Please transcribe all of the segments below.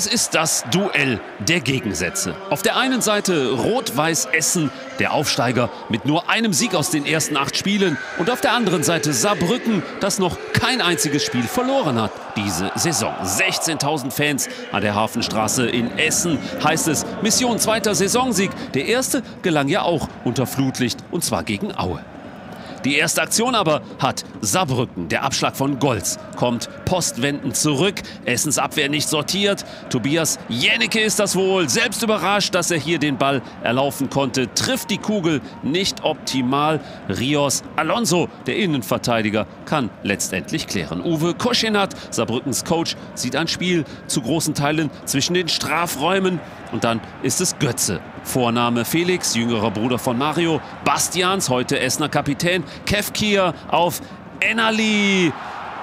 Es ist das Duell der Gegensätze. Auf der einen Seite Rot-Weiß Essen, der Aufsteiger mit nur einem Sieg aus den ersten acht Spielen. Und auf der anderen Seite Saarbrücken, das noch kein einziges Spiel verloren hat diese Saison. 16.000 Fans an der Hafenstraße in Essen heißt es Mission zweiter Saisonsieg. Der erste gelang ja auch unter Flutlicht und zwar gegen Aue. Die erste Aktion aber hat Saarbrücken. Der Abschlag von Golz kommt postwendend zurück. Essens Abwehr nicht sortiert. Tobias Jennecke ist das wohl. Selbst überrascht, dass er hier den Ball erlaufen konnte. Trifft die Kugel nicht optimal. Rios Alonso, der Innenverteidiger, kann letztendlich klären. Uwe Koschinat, Saarbrückens Coach, sieht ein Spiel zu großen Teilen zwischen den Strafräumen. Und dann ist es Götze. Vorname Felix, jüngerer Bruder von Mario. Bastians, heute Essener Kapitän. Kevkir auf Enali.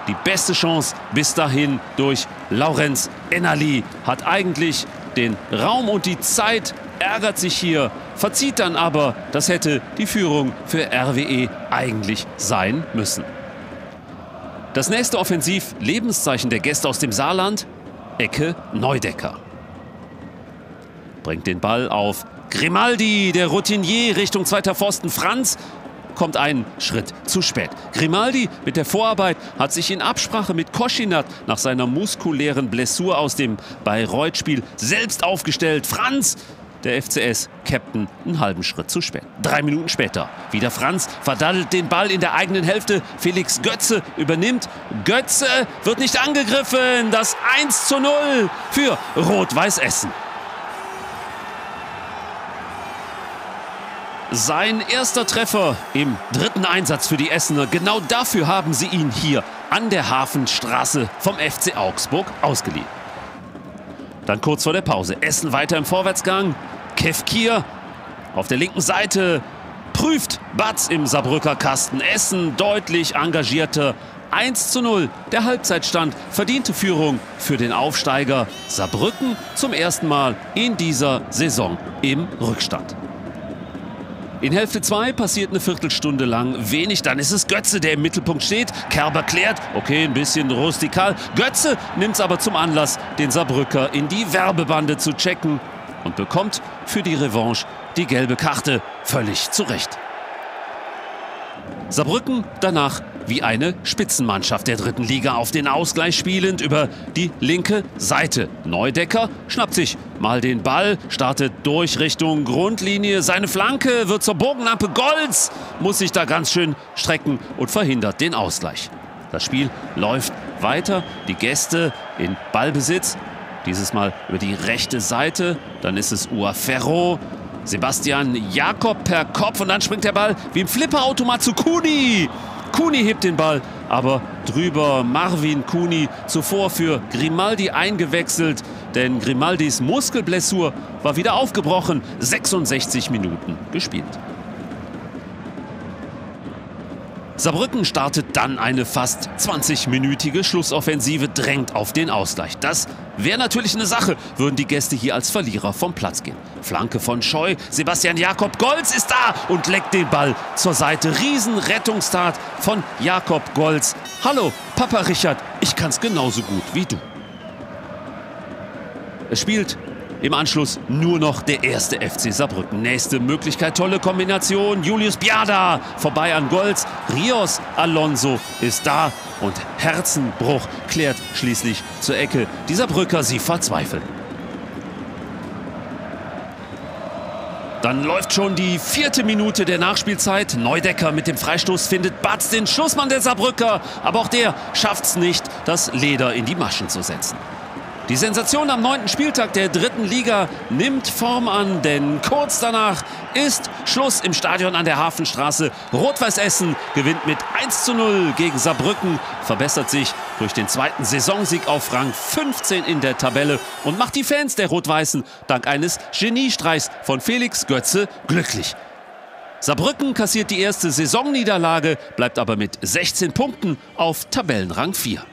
Die beste Chance bis dahin durch Laurenz Enali. Hat eigentlich den Raum und die Zeit, ärgert sich hier, verzieht dann aber, das hätte die Führung für RWE eigentlich sein müssen. Das nächste Offensiv-Lebenszeichen der Gäste aus dem Saarland, Ecke Neudecker bringt den Ball auf Grimaldi, der Routinier Richtung zweiter Pfosten. Franz kommt einen Schritt zu spät. Grimaldi mit der Vorarbeit hat sich in Absprache mit Koschinat nach seiner muskulären Blessur aus dem Bayreuth-Spiel selbst aufgestellt. Franz der FCS-Captain einen halben Schritt zu spät. Drei Minuten später wieder Franz verdaddelt den Ball in der eigenen Hälfte. Felix Götze übernimmt. Götze wird nicht angegriffen. Das 1 zu 0 für Rot-Weiß Essen. Sein erster Treffer im dritten Einsatz für die Essener. Genau dafür haben sie ihn hier an der Hafenstraße vom FC Augsburg ausgeliehen. Dann kurz vor der Pause. Essen weiter im Vorwärtsgang. Kevkir auf der linken Seite prüft Batz im Saarbrücker Kasten. Essen deutlich engagierter. 1 zu 0, der Halbzeitstand, verdiente Führung für den Aufsteiger Saarbrücken zum ersten Mal in dieser Saison im Rückstand. In Hälfte 2 passiert eine Viertelstunde lang wenig. Dann ist es Götze, der im Mittelpunkt steht. Kerber klärt. Okay, ein bisschen rustikal. Götze nimmt es aber zum Anlass, den Saarbrücker in die Werbebande zu checken und bekommt für die Revanche die gelbe Karte. Völlig zurecht. Saarbrücken danach wie eine Spitzenmannschaft der dritten Liga auf den Ausgleich spielend über die linke Seite. Neudecker schnappt sich mal den Ball, startet durch Richtung Grundlinie. Seine Flanke wird zur Bogenlampe. Golz muss sich da ganz schön strecken und verhindert den Ausgleich. Das Spiel läuft weiter. Die Gäste in Ballbesitz. Dieses Mal über die rechte Seite. Dann ist es Uaferro. Sebastian Jakob per Kopf und dann springt der Ball wie im Flipperautomat zu Kuni. Kuni hebt den Ball, aber drüber Marvin Kuni zuvor für Grimaldi eingewechselt, denn Grimaldis Muskelblessur war wieder aufgebrochen. 66 Minuten gespielt. Saarbrücken startet dann eine fast 20-minütige Schlussoffensive, drängt auf den Ausgleich. Das wäre natürlich eine Sache, würden die Gäste hier als Verlierer vom Platz gehen. Flanke von Scheu, Sebastian Jakob Golz ist da und leckt den Ball zur Seite. Riesenrettungstat von Jakob Golz. Hallo, Papa Richard, ich kann's genauso gut wie du. Es spielt im Anschluss nur noch der erste FC Saarbrücken. Nächste Möglichkeit, tolle Kombination. Julius Biada vorbei an Golz. Rios Alonso ist da und Herzenbruch klärt schließlich zur Ecke. Dieser Brücker, sie verzweifeln. Dann läuft schon die vierte Minute der Nachspielzeit. Neudecker mit dem Freistoß findet Batz den Schussmann der Saarbrücker. Aber auch der schafft es nicht, das Leder in die Maschen zu setzen. Die Sensation am neunten Spieltag der dritten Liga nimmt Form an, denn kurz danach ist Schluss im Stadion an der Hafenstraße. Rot-Weiß Essen gewinnt mit 1 zu 0 gegen Saarbrücken, verbessert sich durch den zweiten Saisonsieg auf Rang 15 in der Tabelle und macht die Fans der Rot-Weißen dank eines Geniestreichs von Felix Götze glücklich. Saarbrücken kassiert die erste Saisonniederlage, bleibt aber mit 16 Punkten auf Tabellenrang 4.